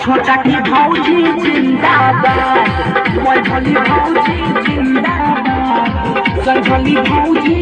छोटा की भौजी जिंदाबाद मझली भौजी जिंदाबाद संझली भौजी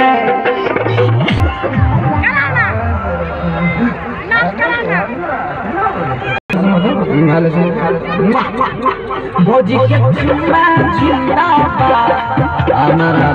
भौजी के चुम्मा जिंदाबाद हमारा